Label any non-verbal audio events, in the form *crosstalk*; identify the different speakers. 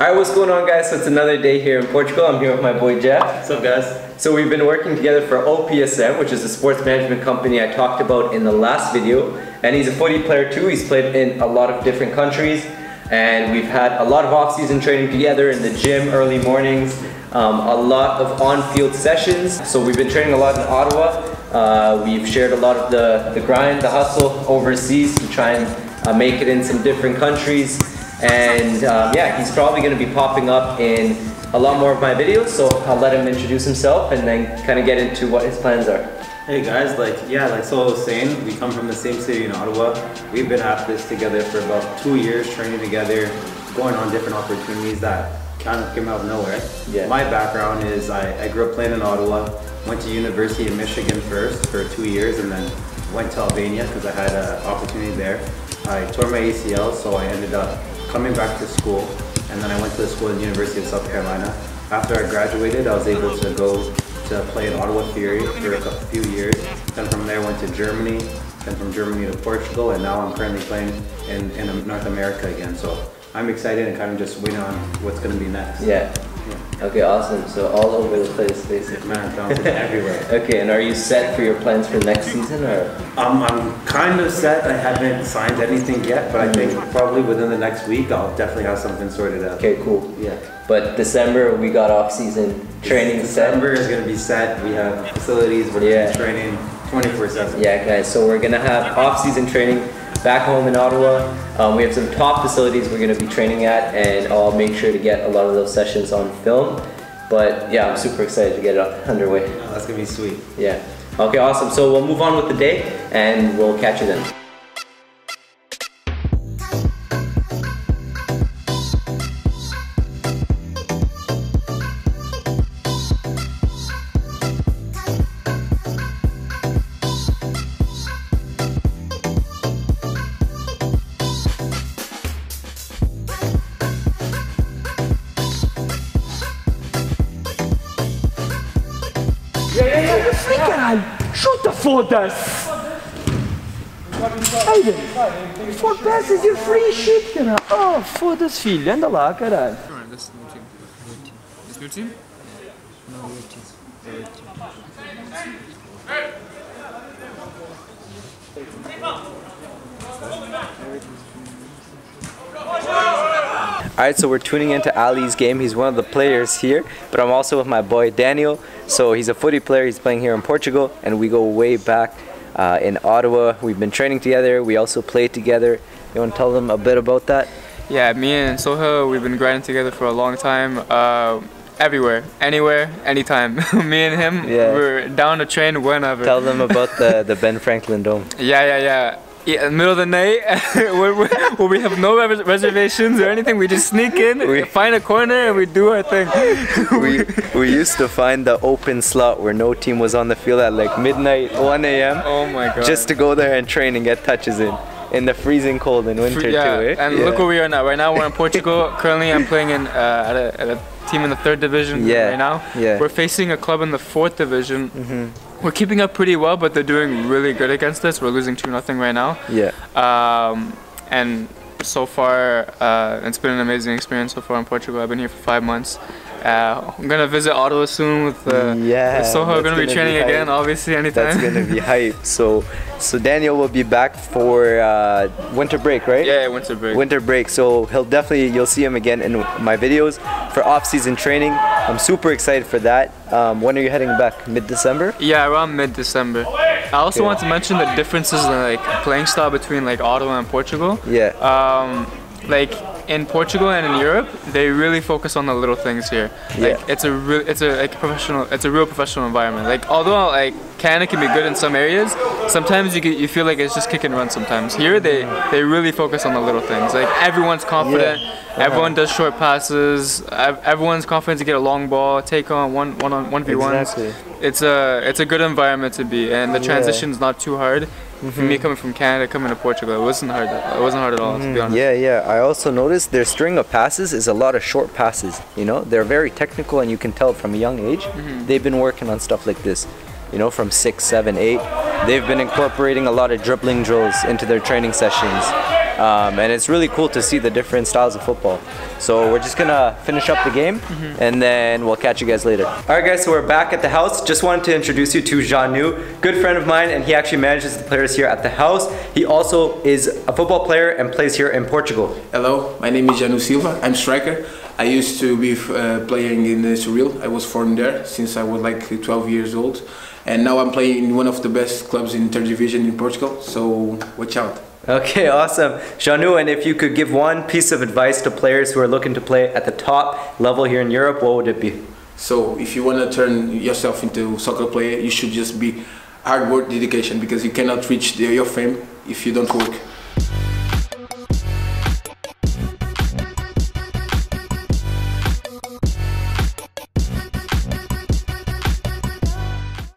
Speaker 1: Alright, what's going on guys? So it's another day here in Portugal. I'm here with my boy Jeff.
Speaker 2: What's up guys?
Speaker 1: So we've been working together for OPSM, which is the sports management company I talked about in the last video. And he's a footy player too. He's played in a lot of different countries. And we've had a lot of off-season training together in the gym early mornings, um, a lot of on-field sessions. So we've been training a lot in Ottawa. Uh, we've shared a lot of the, the grind, the hustle overseas to try and uh, make it in some different countries. And um, yeah, he's probably going to be popping up in a lot more of my videos, so I'll let him introduce himself and then kind of get into what his plans are.
Speaker 2: Hey guys, like yeah, like so I was saying, we come from the same city in Ottawa. We've been at this together for about two years, training together, going on different opportunities that kind of came out of nowhere.
Speaker 1: Yeah.
Speaker 2: My background is I, I grew up playing in Ottawa, went to University of Michigan first for two years, and then went to Albania because I had an opportunity there. I tore my ACL, so I ended up coming back to school, and then I went to the school at the University of South Carolina. After I graduated, I was able to go to play in Ottawa Fury for a few years. Then from there, went to Germany. Then from Germany to Portugal, and now I'm currently playing in, in North America again. So I'm excited and kind of just waiting on what's going to be next.
Speaker 1: Yeah. Okay, awesome. So all over the place, basically.
Speaker 2: Man, bouncing *laughs* everywhere.
Speaker 1: Okay, and are you set for your plans for next season, or?
Speaker 2: Um, I'm kind of set. I haven't signed anything yet, but I think probably within the next week I'll definitely have something sorted out.
Speaker 1: Okay, cool.
Speaker 2: Yeah.
Speaker 1: But December we got off-season training set.
Speaker 2: December is going to be set. We have facilities. We're
Speaker 1: Yeah.
Speaker 2: training 24/7.
Speaker 1: Yeah, guys. So we're gonna have off-season training back home in Ottawa. Um, we have some top facilities we're gonna be training at, and I'll make sure to get a lot of those sessions on film. But yeah, I'm super excited to get it underway.
Speaker 2: Oh, that's gonna be sweet.
Speaker 1: Yeah. Okay, awesome. So we'll move on with the day, and we'll catch you then.
Speaker 3: Chuta, foda-se! Aí, velho. Foda-se, is your free shit, caralho. Oh, foda-se, filho. Anda lá, caralho.
Speaker 4: New team. This new team?
Speaker 1: Alright, so we're tuning into Ali's game. He's one of the players here, but I'm also with my boy Daniel. So he's a footy player. He's playing here in Portugal, and we go way back uh, in Ottawa. We've been training together. We also played together. You want to tell them a bit about that?
Speaker 4: Yeah, me and Soha, we've been grinding together for a long time. Uh, everywhere, anywhere, anytime. *laughs* me and him,
Speaker 1: Yeah.
Speaker 4: we're down to train whenever.
Speaker 1: Tell them about the, *laughs* the Ben Franklin Dome.
Speaker 4: yeah, yeah, yeah. Yeah, in the middle of the night, *laughs* where, where, we have no reservations or anything, we just sneak in,
Speaker 1: We-
Speaker 4: find a corner, and we do our thing. *laughs*
Speaker 1: we, we used to find the open slot where no team was on the field at like midnight, 1 a.m.
Speaker 4: oh my god.
Speaker 1: just to go there and train and get touches in. In the freezing cold in winter
Speaker 4: yeah,
Speaker 1: too, eh?
Speaker 4: and look where we are now. Right now, we're in Portugal. *laughs* Currently, I'm playing in uh, at, a, at a team in the third division
Speaker 1: Yeah,
Speaker 4: right now.
Speaker 1: yeah.
Speaker 4: We're facing a club in the fourth division. We're keeping up pretty well, but they're doing really good against us. We're losing two nothing right now.
Speaker 1: Yeah.
Speaker 4: Um, and so far, uh, it's been an amazing experience so far in Portugal. I've been here for five months. Uh, I'm gonna visit Ottawa soon with uh,
Speaker 1: Yeah,
Speaker 4: with Soho. We're gonna be
Speaker 1: gonna
Speaker 4: training
Speaker 1: be
Speaker 4: again, obviously, anytime.
Speaker 1: That's gonna be *laughs* hype. So, so Daniel will be back for uh, winter break, right?
Speaker 4: yeah, yeah, winter break.
Speaker 1: Winter break. So he'll definitely you'll see him again in my videos for off-season training. I'm super excited for that. Um, when are you heading back? Mid-December?
Speaker 4: Yeah, around mid-December. I also want to mention the differences in like playing style between like Ottawa and Portugal.
Speaker 1: Yeah.
Speaker 4: Um, like in Portugal and in Europe, they really focus on the little things here. Like
Speaker 1: Yeah.
Speaker 4: it's a real, it's a like professional, it's a real professional environment. Like although like Canada can be good in some areas, sometimes you get, you feel like it's just kick and run. Sometimes here they they really focus on the little things. Like everyone's confident. Everyone uh-huh. does short passes. Everyone's confident to get a long ball, take on one one on one v ones.
Speaker 1: Exactly.
Speaker 4: It's a it's a good environment to be, and the
Speaker 1: Yeah.
Speaker 4: transition's not too hard. For me coming from Canada, coming to Portugal, it wasn't hard. It wasn't hard at all, to be honest.
Speaker 1: Yeah, yeah. I also noticed their string of passes is a lot of short passes. You know, they're very technical, and you can tell from a young age
Speaker 4: Mm-hmm.
Speaker 1: they've been working on stuff like this. You know, from six, seven, eight, they've been incorporating a lot of dribbling drills into their training sessions. Um, and it's really cool to see the different styles of football. So we're just gonna finish up the game, and then we'll catch you guys later. All right, guys. So we're back at the house. Just wanted to introduce you to Janu, good friend of mine, and he actually manages the players here at the house. He also is a football player and plays here in Portugal.
Speaker 5: Hello, my name is Janu Silva. I'm striker. I used to be uh, playing in the Surreal. I was formed there since I was like 12 years old, and now I'm playing in one of the best clubs in third division in Portugal. So watch out.
Speaker 1: Okay, awesome. Janu, and if you could give one piece of advice to players who are looking to play at the top level here in Europe, what would it be?
Speaker 5: So if you want to turn yourself into a soccer player, you should just be hard work, dedication, because you cannot reach the, your fame if you don't work.